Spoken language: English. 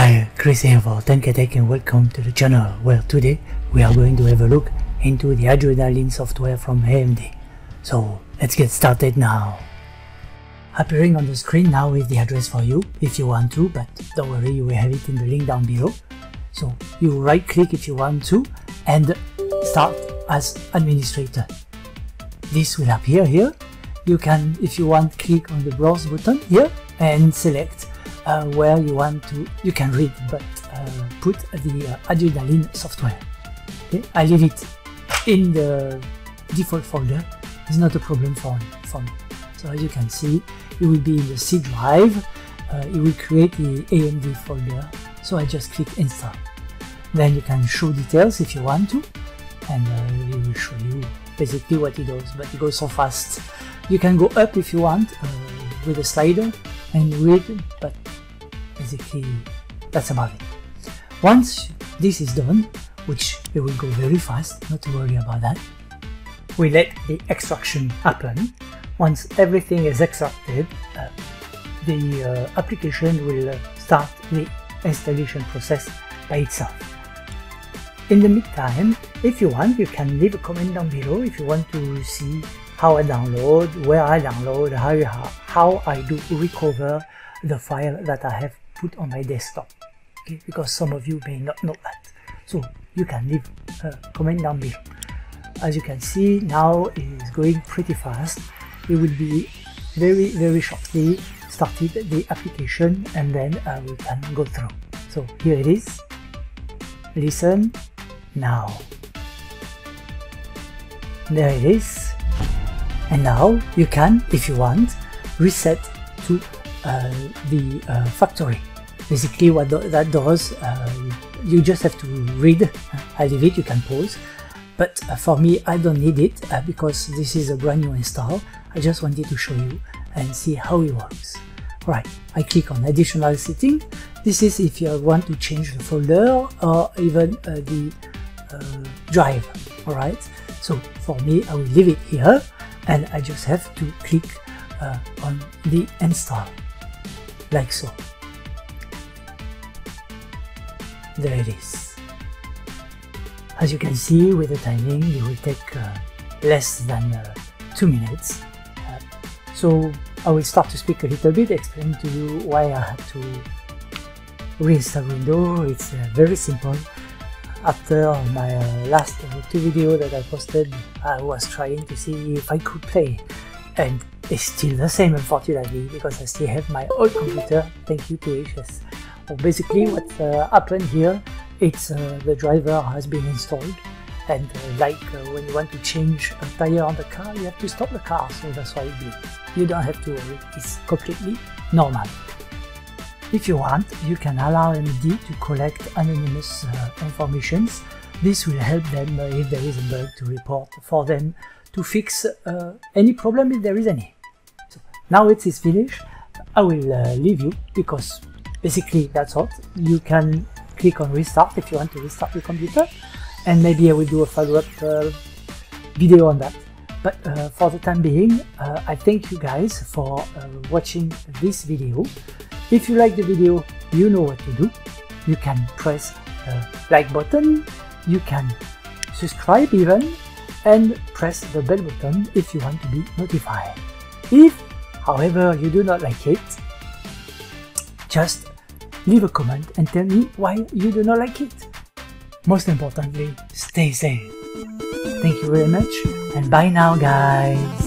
Hi, Chris here for Tech and welcome to the channel where today we are going to have a look into the Adrenalin software from AMD. So let's get started now. Appearing on the screen now is the address for you if you want to, but don't worry, you will have it in the link down below. So you right click if you want to and start as administrator. This will appear here. You can, if you want, click on the browse button here and select uh, where you want to, you can read, but uh, put the uh, Adrenalin software. Okay? I leave it in the default folder. It's not a problem for, for me. So as you can see, it will be in the C drive. Uh, it will create the AMD folder. So I just click install. Then you can show details if you want to, and uh, it will show you basically what it does, but it goes so fast. You can go up if you want uh, with a slider and read, but basically that's about it. Once this is done, which it will go very fast, not to worry about that, we let the extraction happen. Once everything is extracted, uh, the uh, application will uh, start the installation process by itself. In the meantime, if you want, you can leave a comment down below if you want to see how I download, where I download, how, how I do recover the file that I have put on my desktop okay? because some of you may not know that. So you can leave a comment down below. As you can see now it is going pretty fast. It will be very very shortly started the application and then uh, we can go through. So here it is. Listen now. There it is. And now you can if you want reset to uh, the uh, factory basically what that does uh, you just have to read I leave it you can pause. But uh, for me I don't need it uh, because this is a brand new install. I just wanted to show you and see how it works. Right I click on additional setting. This is if you want to change the folder or even uh, the drive alright? So for me I will leave it here and I just have to click uh, on the install like so there it is. As you can see with the timing it will take uh, less than uh, two minutes. Uh, so I will start to speak a little bit explain to you why I had to reinstall Windows it's uh, very simple. After my uh, last two video that I posted I was trying to see if I could play. And it's still the same unfortunately because I still have my old computer. Thank you to HS basically what uh, happened here it's uh, the driver has been installed and uh, like uh, when you want to change a tire on the car you have to stop the car so that's why it you don't have to worry it's completely normal if you want, you can allow AMD to collect anonymous uh, informations. This will help them uh, if there is a bug to report for them to fix uh, any problem if there is any. So now it is finished. I will uh, leave you because basically that's all. You can click on restart if you want to restart your computer and maybe I will do a follow-up uh, video on that. But uh, for the time being, I thank you guys for watching this video. If you like the video, you know what to do. You can press the like button, you can subscribe even, and press the bell button if you want to be notified. If, however, you do not like it, just leave a comment and tell me why you do not like it. Most importantly, stay safe. Thank you very much and bye now guys.